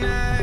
night.